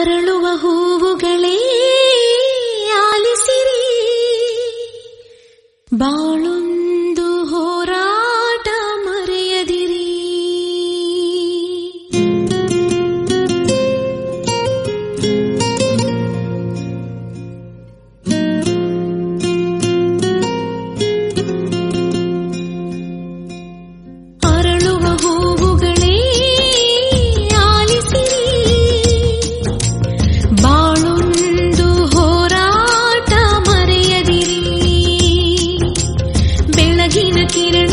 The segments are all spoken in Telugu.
ಅರಳುವ ಹೂವುಗಳೇ ಬೆಳಗಿನ ಕಿರಣಗಳೇ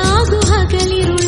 సాగు హగలిరు